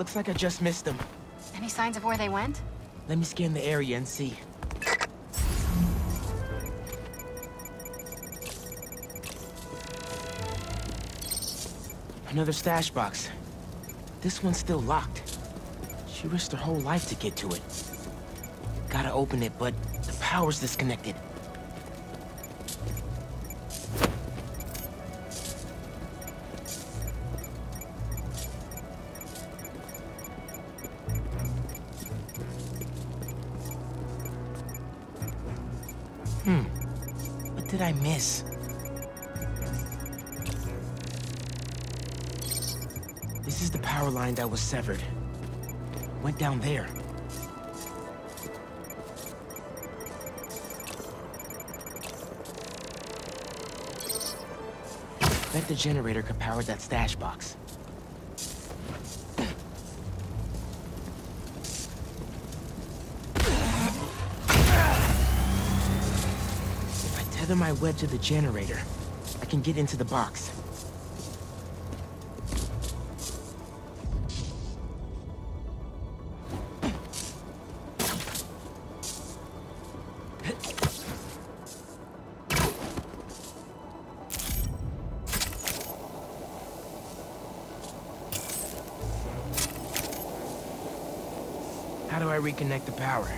Looks like I just missed them. Any signs of where they went? Let me scan the area and see. Another stash box. This one's still locked. She risked her whole life to get to it. Gotta open it, but the power's disconnected. Hmm. What did I miss? This is the power line that was severed. Went down there. Bet the generator could power that stash box. Tether my web to the generator, I can get into the box. How do I reconnect the power?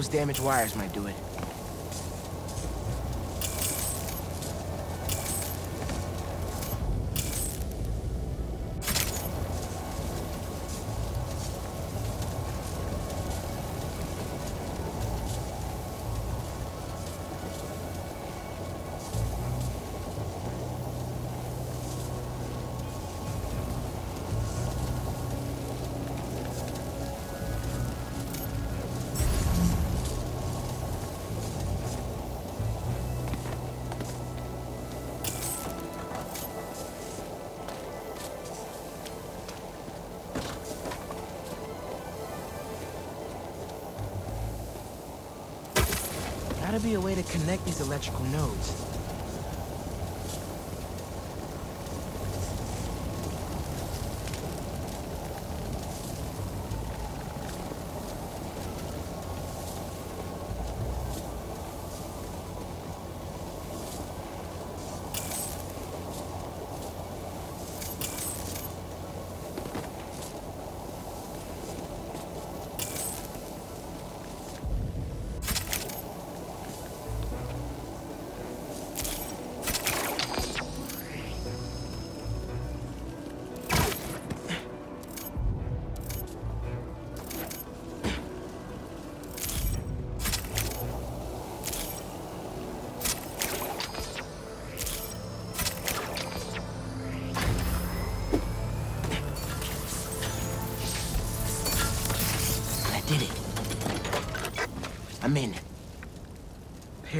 Those damaged wires might do it. Gotta be a way to connect these electrical nodes.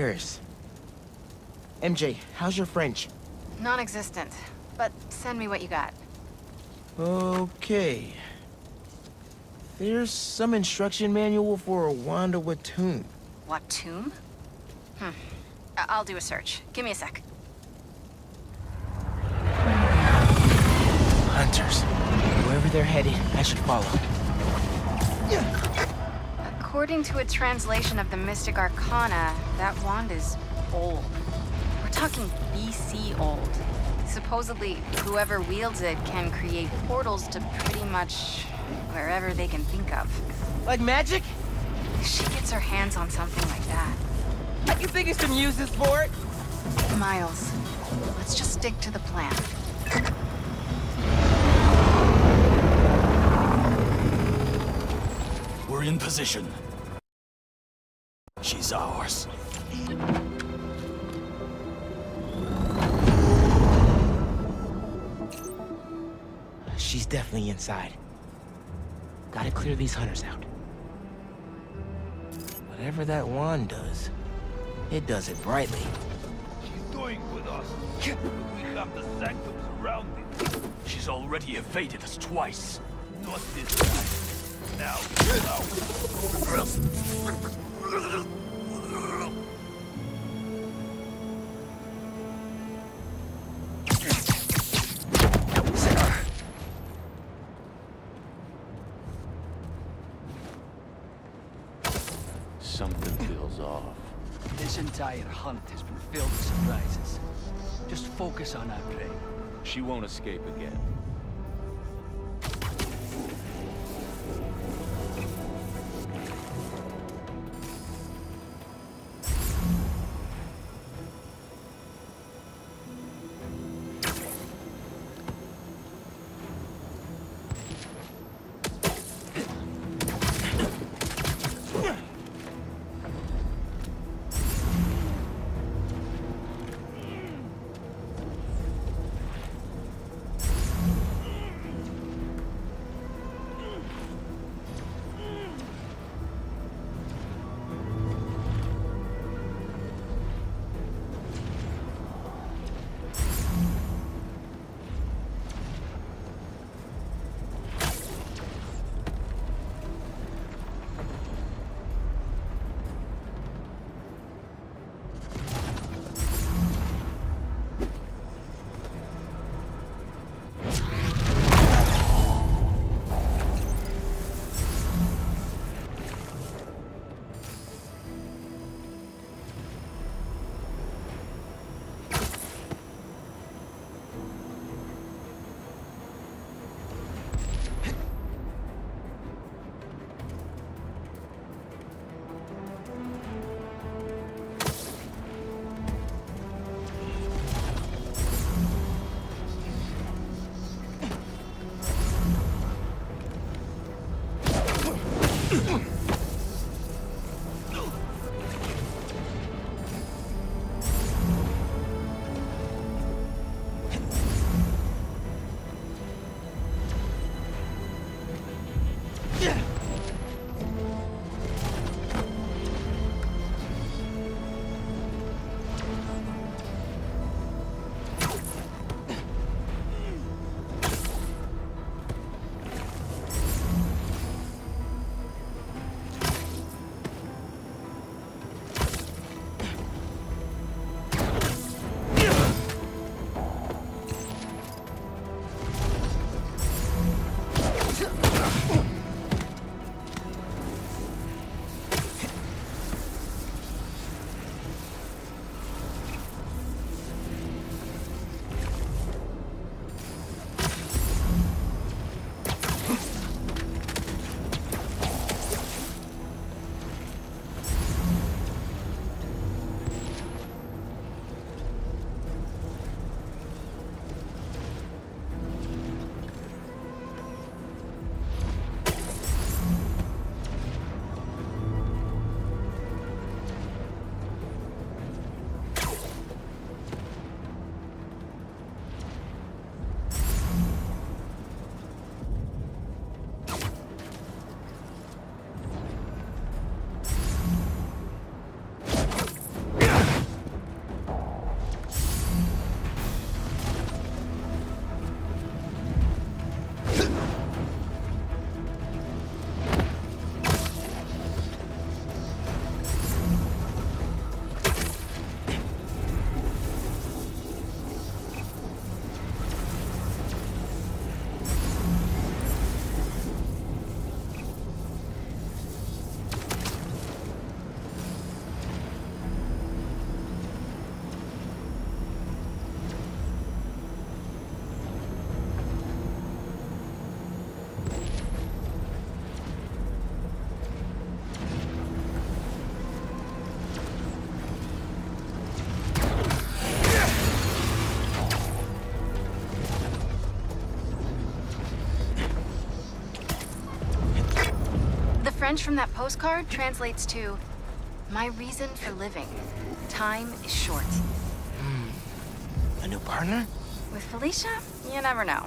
Paris. MJ, how's your French? Non-existent. But send me what you got. Okay. There's some instruction manual for a Wand of Watoomb. What tomb? Hmm. I- I'll do a search. Give me a sec. Hunters. Wherever they're headed, I should follow. According to a translation of the Mystic Arcana, that wand is old. We're talking BC old. Supposedly, whoever wields it can create portals to pretty much wherever they can think of. Like magic? If she gets her hands on something like that. You think it's some uses for it? Miles, let's just stick to the plan. We're in position. She's ours. she's definitely inside. Gotta clear these hunters out. Whatever that wand does, it does it brightly. She's toying with us. We have the sanctum surrounded. She's already evaded us twice. Not this time. Something feels off. This entire hunt has been filled with surprises. Just focus on our prey. She won't escape again. French from that postcard translates to, My reason for living. Time is short. Hmm. A new partner? With Felicia, you never know.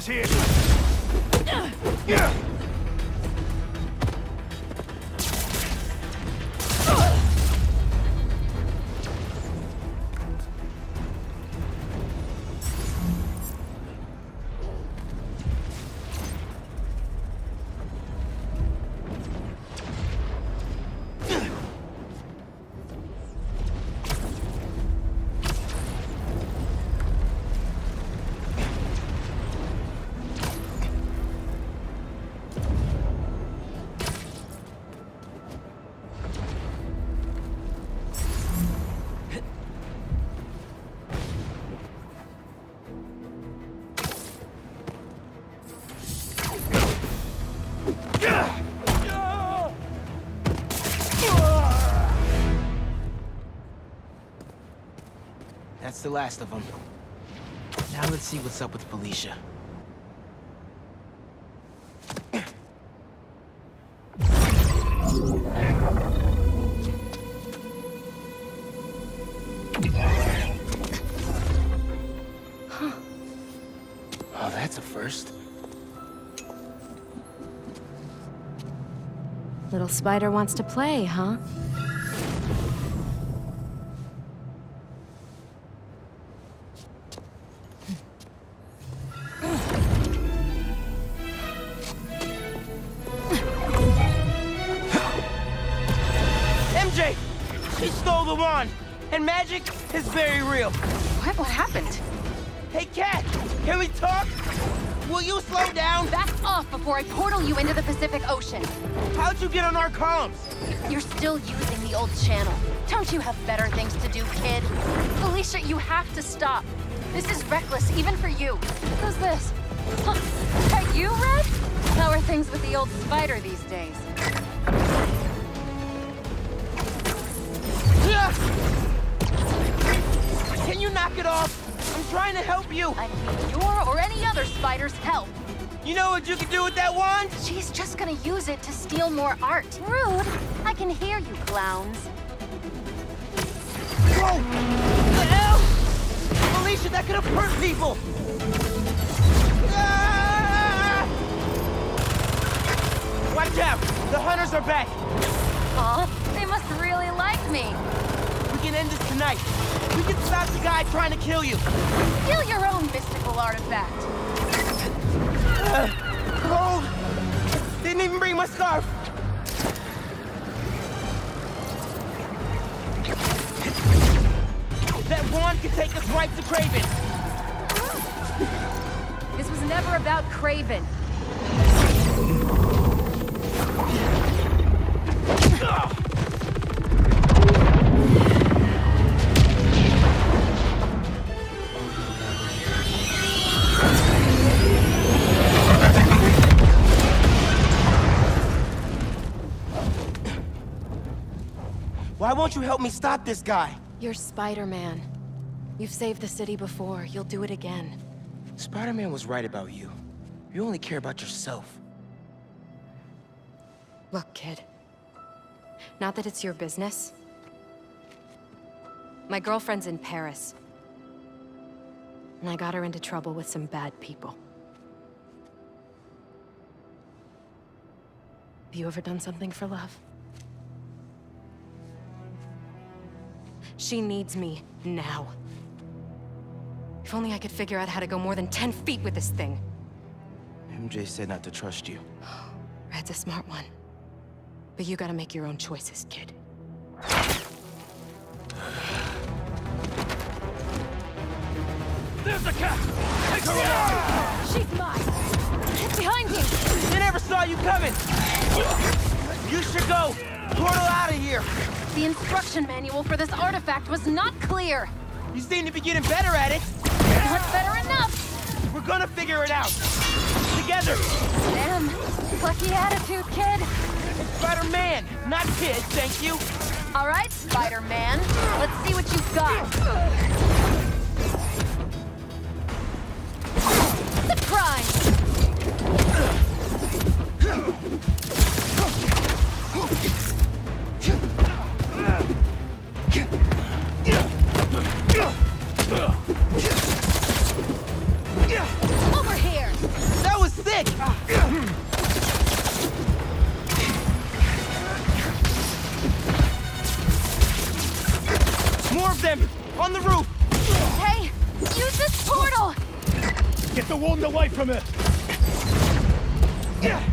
Spiders here! That's the last of them. Now let's see what's up with Felicia. Oh, that's a first. Little spider wants to play, huh? Can? Will you slow down? Back off before I portal you into the Pacific Ocean. How'd you get on our comms? You're still using the old channel. Don't you have better things to do, kid? Felicia, you have to stop. This is reckless, even for you. Who's this? Huh. Are you Red? How are things with the old spider these days? Can you knock it off? I'm trying to help you. I need your or any other spider's help. You know what you can do with that wand? She's just gonna use it to steal more art. Rude. I can hear you, clowns. Whoa! The hell? Felicia, that could have hurt people! Ah! Watch out! The hunters are back! Aw, they must really like me. We can end this tonight. We can stop the guy trying to kill you. Steal your own mystical artifact. Cold! Didn't even bring my scarf! That wand can take us right to Kraven! This was never about Kraven. Why won't you help me stop this guy? You're Spider-Man. You've saved the city before. You'll do it again. Spider-Man was right about you. You only care about yourself. Look, kid. Not that it's your business. My girlfriend's in Paris. And I got her into trouble with some bad people. Have you ever done something for love? She needs me now. If only I could figure out how to go more than 10 feet with this thing. MJ said not to trust you. Red's a smart one. But you gotta make your own choices, kid. There's the cat! Take her away! She's mine! Get Behind you! They never saw you coming! You should go! Portal out of here! The instruction manual for this artifact was not clear. You seem to be getting better at it! Not better enough. We're gonna figure it out! Together! Damn. Lucky attitude, kid. Spider-Man, not kid, thank you! All right, Spider-Man. Let's see what you've got. Surprise! On the roof! Hey, use this portal! Get the wound away from her! This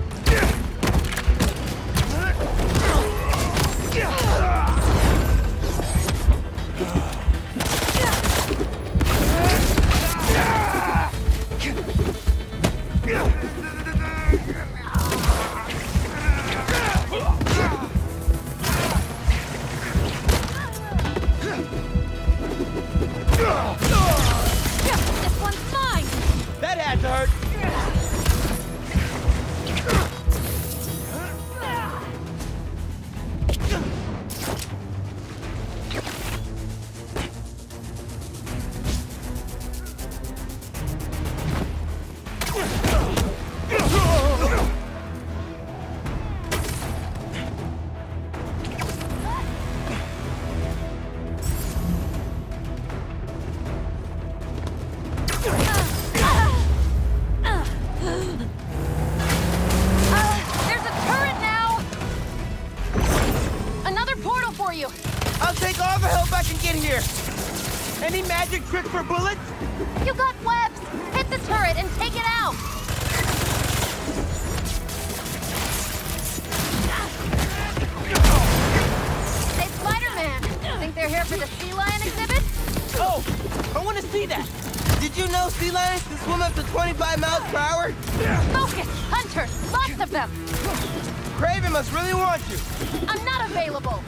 for bullets? You got webs! Hit the turret and take it out! Hey, Spider-Man! Think they're here for the sea lion exhibit? Oh! I want to see that! Did you know sea lions can swim up to 25 miles per hour? Focus! Hunter! Lots of them! Kraven must really want you! I'm not available!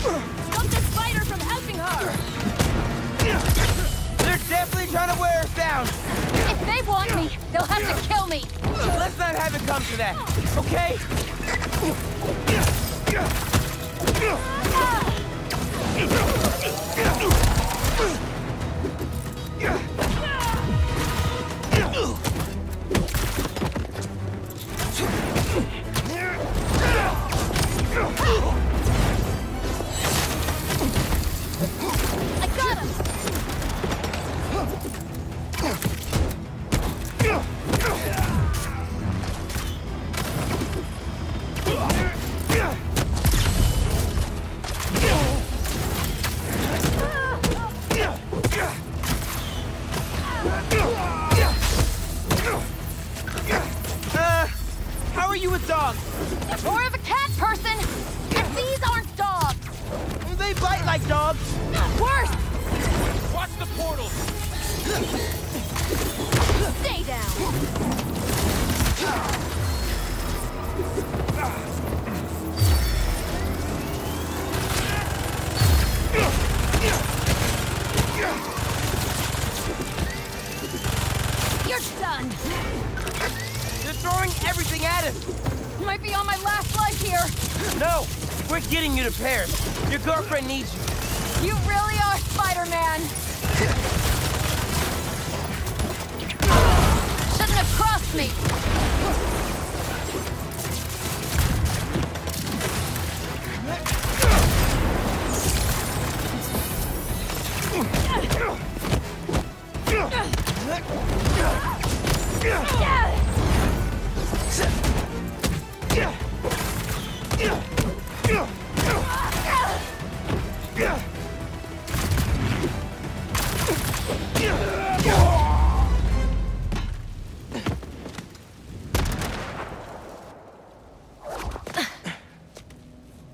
Stop the spider from helping her! They're definitely trying to wear us down! If they want me, they'll have to kill me! Let's not have it come to that, okay? I at. Might be on my last life here! No, we're getting you to Paris. Your girlfriend needs you. You really are Spider-Man! Shouldn't have crossed me!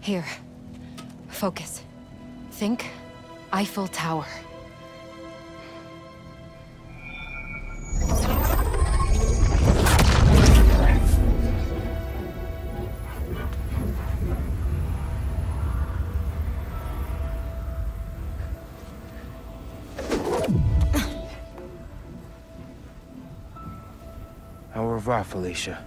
Here. Focus. Think Eiffel Tower. Revoir, Felicia.